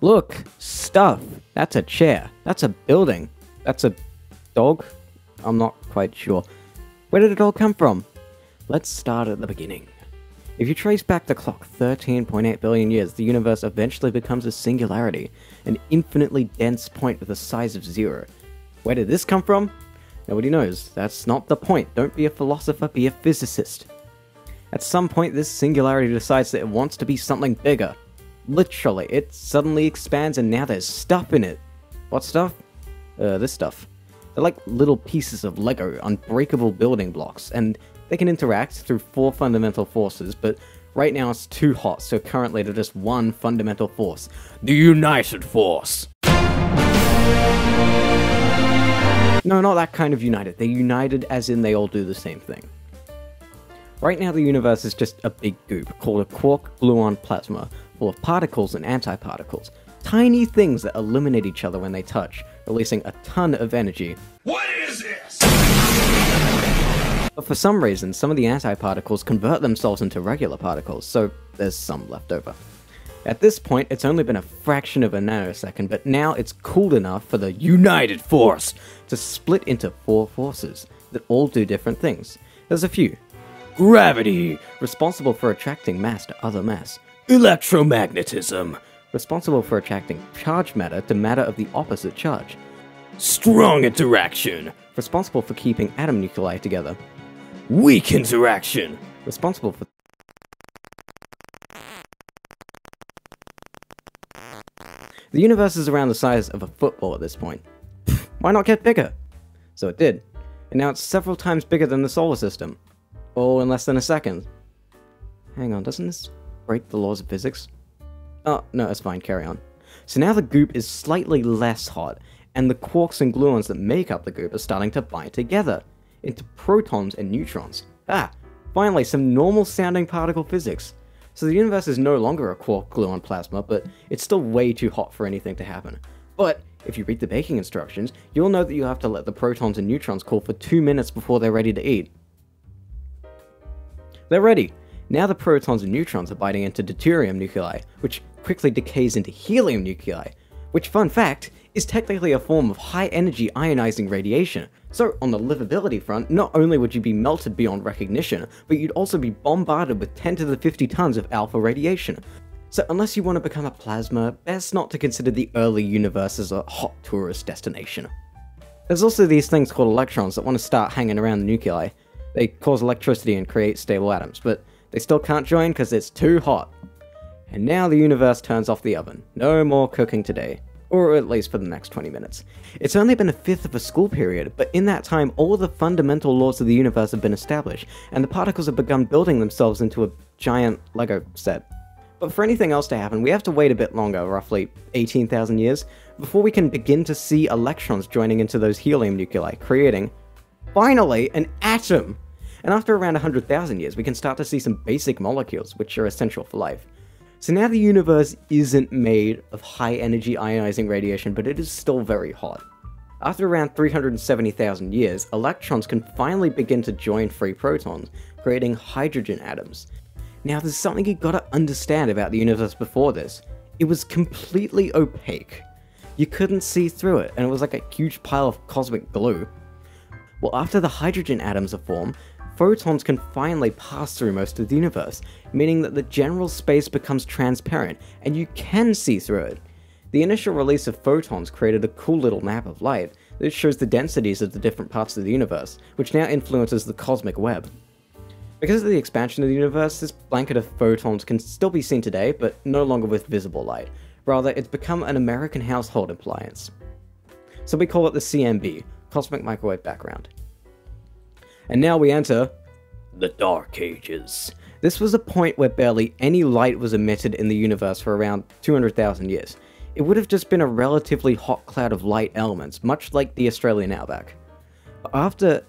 Look, stuff. That's a chair. That's a building. That's a dog? I'm not quite sure. Where did it all come from? Let's start at the beginning. If you trace back the clock 13.8 billion years, the universe eventually becomes a singularity, an infinitely dense point with a size of zero. Where did this come from? Nobody knows. That's not the point. Don't be a philosopher, be a physicist. At some point, this singularity decides that it wants to be something bigger. Literally, it suddenly expands and now there's stuff in it. What stuff? Uh, this stuff. They're like little pieces of Lego, unbreakable building blocks, and they can interact through four fundamental forces, but right now it's too hot, so currently they're just one fundamental force the United Force. No, not that kind of united. They're united as in they all do the same thing. Right now, the universe is just a big goop called a quark gluon plasma, full of particles and antiparticles. Tiny things that eliminate each other when they touch, releasing a ton of energy. What is this? But for some reason, some of the antiparticles convert themselves into regular particles, so there's some left over. At this point, it's only been a fraction of a nanosecond, but now it's cooled enough for the United Force to split into four forces that all do different things. There's a few. Gravity, responsible for attracting mass to other mass. Electromagnetism, responsible for attracting charged matter to matter of the opposite charge. Strong interaction, responsible for keeping atom nuclei together. Weak interaction, responsible for The universe is around the size of a football at this point. Why not get bigger? So it did. And now it's several times bigger than the solar system. All in less than a second. Hang on, doesn't this break the laws of physics? Oh, no, it's fine, carry on. So now the goop is slightly less hot, and the quarks and gluons that make up the goop are starting to bind together into protons and neutrons. Ah, finally, some normal sounding particle physics. So the universe is no longer a quark gluon plasma, but it's still way too hot for anything to happen. But if you read the baking instructions, you'll know that you have to let the protons and neutrons cool for two minutes before they're ready to eat. They're ready. Now the protons and neutrons are biting into deuterium nuclei, which quickly decays into helium nuclei, which, fun fact, is technically a form of high energy ionizing radiation. So, on the livability front, not only would you be melted beyond recognition, but you'd also be bombarded with 10 to the 50 tons of alpha radiation. So, unless you want to become a plasma, best not to consider the early universe as a hot tourist destination. There's also these things called electrons that want to start hanging around the nuclei. They cause electricity and create stable atoms, but they still can't join because it's too hot. And now the universe turns off the oven. No more cooking today or at least for the next 20 minutes. It's only been a fifth of a school period, but in that time, all the fundamental laws of the universe have been established, and the particles have begun building themselves into a giant Lego set. But for anything else to happen, we have to wait a bit longer, roughly 18,000 years, before we can begin to see electrons joining into those helium nuclei, creating, finally, an atom! And after around 100,000 years, we can start to see some basic molecules, which are essential for life. So now the universe isn't made of high energy ionizing radiation, but it is still very hot. After around 370,000 years, electrons can finally begin to join free protons, creating hydrogen atoms. Now there's something you gotta understand about the universe before this. It was completely opaque. You couldn't see through it, and it was like a huge pile of cosmic glue. Well, after the hydrogen atoms are formed, photons can finally pass through most of the universe, meaning that the general space becomes transparent and you can see through it. The initial release of photons created a cool little map of light that shows the densities of the different parts of the universe, which now influences the cosmic web. Because of the expansion of the universe, this blanket of photons can still be seen today, but no longer with visible light. Rather, it's become an American household appliance. So we call it the CMB, Cosmic Microwave Background. And now we enter the Dark Ages. This was a point where barely any light was emitted in the universe for around 200,000 years. It would have just been a relatively hot cloud of light elements, much like the Australian outback. After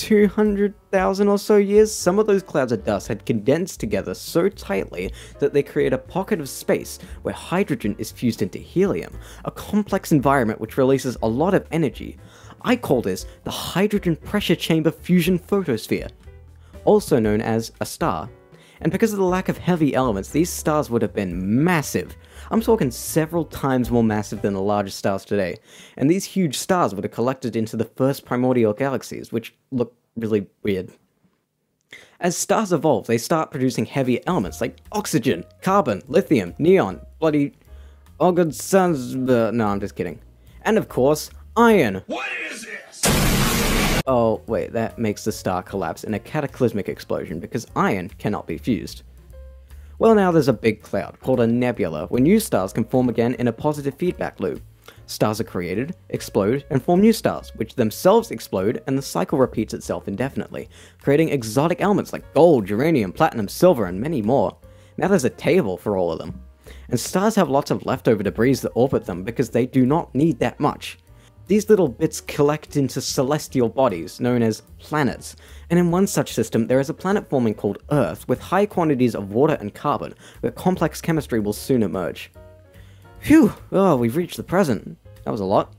200,000 or so years, some of those clouds of dust had condensed together so tightly that they create a pocket of space where hydrogen is fused into helium, a complex environment which releases a lot of energy, I call this the hydrogen pressure chamber fusion photosphere, also known as a star. And because of the lack of heavy elements, these stars would have been massive. I'm talking several times more massive than the largest stars today. And these huge stars would have collected into the first primordial galaxies, which look really weird. As stars evolve, they start producing heavy elements like oxygen, carbon, lithium, neon, bloody. Oh, good sons. No, I'm just kidding. And of course, iron. What? Oh, wait, that makes the star collapse in a cataclysmic explosion because iron cannot be fused. Well, now there's a big cloud called a nebula where new stars can form again in a positive feedback loop. Stars are created, explode, and form new stars, which themselves explode, and the cycle repeats itself indefinitely, creating exotic elements like gold, uranium, platinum, silver, and many more. Now there's a table for all of them. And stars have lots of leftover debris that orbit them because they do not need that much. These little bits collect into celestial bodies, known as planets, and in one such system there is a planet forming called Earth with high quantities of water and carbon, where complex chemistry will soon emerge. Phew, oh, we've reached the present. That was a lot.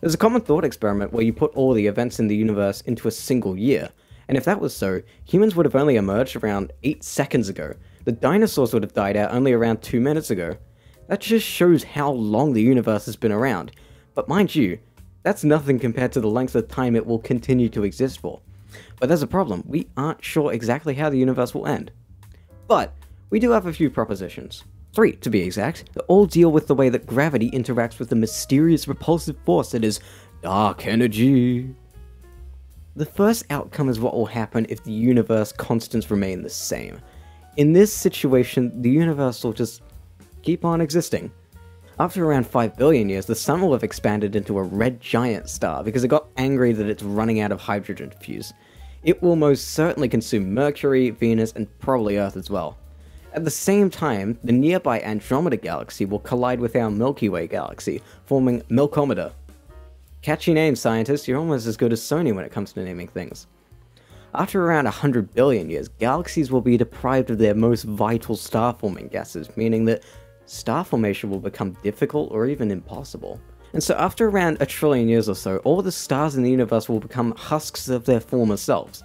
There's a common thought experiment where you put all the events in the universe into a single year, and if that was so, humans would have only emerged around 8 seconds ago. The dinosaurs would have died out only around 2 minutes ago. That just shows how long the universe has been around. But mind you, that's nothing compared to the length of time it will continue to exist for. But there's a problem, we aren't sure exactly how the universe will end. But, we do have a few propositions. Three, to be exact, that all deal with the way that gravity interacts with the mysterious repulsive force that is dark energy. The first outcome is what will happen if the universe constants remain the same. In this situation, the universe will just keep on existing. After around 5 billion years, the sun will have expanded into a red giant star because it got angry that it's running out of hydrogen to fuse. It will most certainly consume Mercury, Venus, and probably Earth as well. At the same time, the nearby Andromeda galaxy will collide with our Milky Way galaxy, forming Milkomeda. Catchy name, scientists, you're almost as good as Sony when it comes to naming things. After around 100 billion years, galaxies will be deprived of their most vital star forming gases, meaning that star formation will become difficult or even impossible. And so, after around a trillion years or so, all the stars in the universe will become husks of their former selves.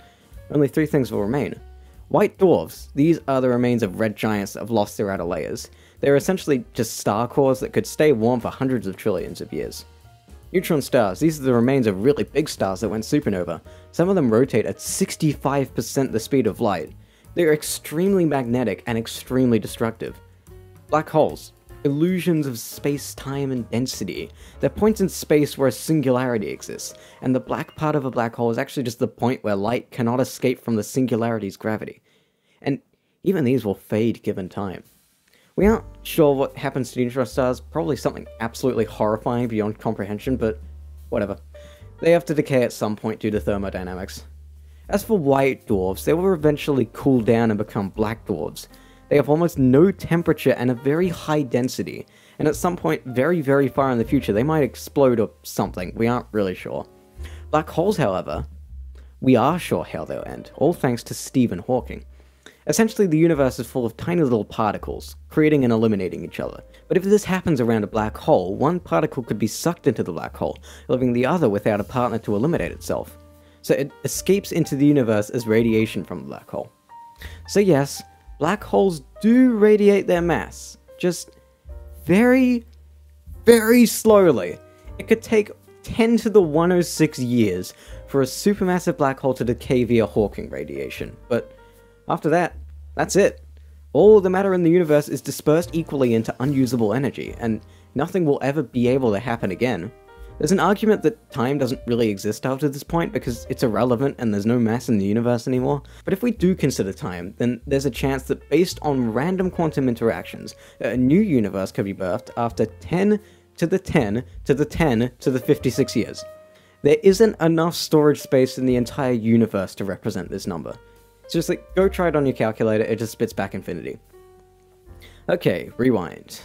Only three things will remain White dwarfs, these are the remains of red giants that have lost their outer layers. They're essentially just star cores that could stay warm for hundreds of trillions of years. Neutron stars, these are the remains of really big stars that went supernova. Some of them rotate at 65% the speed of light. They're extremely magnetic and extremely destructive. Black holes, illusions of space, time, and density. They're points in space where a singularity exists, and the black part of a black hole is actually just the point where light cannot escape from the singularity's gravity. And even these will fade given time. We aren't sure what happens to neutron stars, probably something absolutely horrifying beyond comprehension, but whatever. They have to decay at some point due to thermodynamics. As for white dwarfs, they will eventually cool down and become black dwarfs, they have almost no temperature and a very high density, and at some point very very far in the future they might explode or something, we aren't really sure. Black holes, however, we are sure how they'll end, all thanks to Stephen Hawking. Essentially, the universe is full of tiny little particles, creating and eliminating each other. But if this happens around a black hole, one particle could be sucked into the black hole, leaving the other without a partner to eliminate itself. So it escapes into the universe as radiation from the black hole. So yes, black holes do radiate their mass, just very, very slowly. It could take 10 to the 106 years for a supermassive black hole to decay via Hawking radiation, but after that, that's it. All the matter in the universe is dispersed equally into unusable energy, and nothing will ever be able to happen again. There's an argument that time doesn't really exist after this point because it's irrelevant and there's no mass in the universe anymore. But if we do consider time, then there's a chance that based on random quantum interactions, a new universe could be birthed after 10 to the 10 to the 10 to the 56 years. There isn't enough storage space in the entire universe to represent this number. It's just like, go try it on your calculator, it just spits back infinity. Okay, rewind.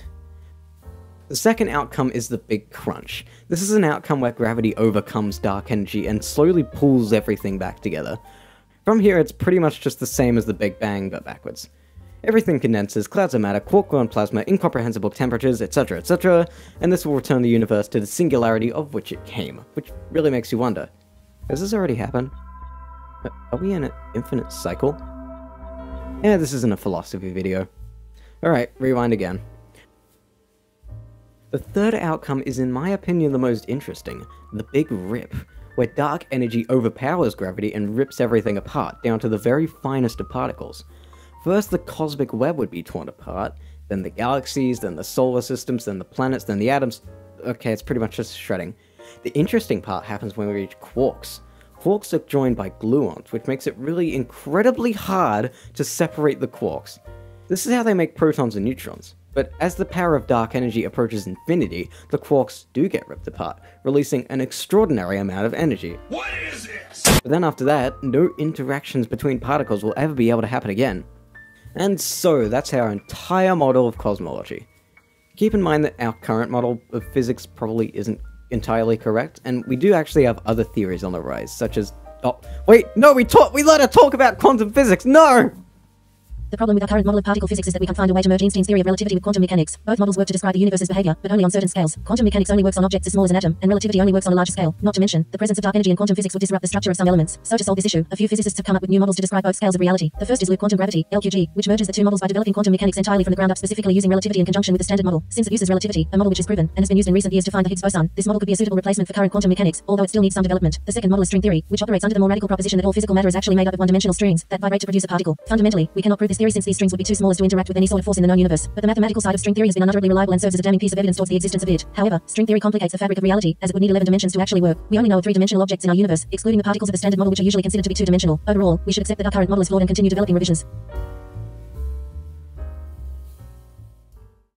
The second outcome is the Big Crunch. This is an outcome where gravity overcomes dark energy and slowly pulls everything back together. From here, it's pretty much just the same as the Big Bang, but backwards. Everything condenses, clouds of matter, quark-gluon plasma, incomprehensible temperatures, etc., etc., and this will return the universe to the singularity of which it came, which really makes you wonder, has this already happened? Are we in an infinite cycle? Yeah, this isn't a philosophy video. Alright, rewind again. The third outcome is in my opinion the most interesting, the Big Rip, where dark energy overpowers gravity and rips everything apart, down to the very finest of particles. First the cosmic web would be torn apart, then the galaxies, then the solar systems, then the planets, then the atoms. Okay, it's pretty much just shredding. The interesting part happens when we reach quarks. Quarks are joined by gluons, which makes it really incredibly hard to separate the quarks. This is how they make protons and neutrons. But as the power of dark energy approaches infinity, the quarks do get ripped apart, releasing an extraordinary amount of energy. What is this? But then after that, no interactions between particles will ever be able to happen again. And so, that's our entire model of cosmology. Keep in mind that our current model of physics probably isn't entirely correct, and we do actually have other theories on the rise, such as. Oh, wait, no, we talk, we let her talk about quantum physics, no! The problem with our current model of particle physics is that we can't find a way to merge Einstein's theory of relativity with quantum mechanics. Both models work to describe the universe's behavior, but only on certain scales. Quantum mechanics only works on objects as small as an atom, and relativity only works on a larger scale. Not to mention, the presence of dark energy in quantum physics would disrupt the structure of some elements. So to solve this issue, a few physicists have come up with new models to describe both scales of reality. The first is loop quantum gravity, LQG, which merges the two models by developing quantum mechanics entirely from the ground up specifically using relativity in conjunction with the standard model. Since it uses relativity, a model which is proven and has been used in recent years to find the Higgs boson, this model could be a suitable replacement for current quantum mechanics, although it still needs some development. The second model is string theory, which operates under the more radical proposition that all physical matter is actually made up of one-dimensional strings that vibrate to produce a particle. Fundamentally, we cannot prove this theory since these strings would be too small as to interact with any sort of force in the known universe. But the mathematical side of string theory has been unutterably reliable and serves as a damning piece of evidence towards the existence of it. However, string theory complicates the fabric of reality, as it would need 11 dimensions to actually work. We only know of three-dimensional objects in our universe, excluding the particles of the standard model which are usually considered to be two-dimensional. Overall, we should accept that our current model is flawed and continue developing revisions.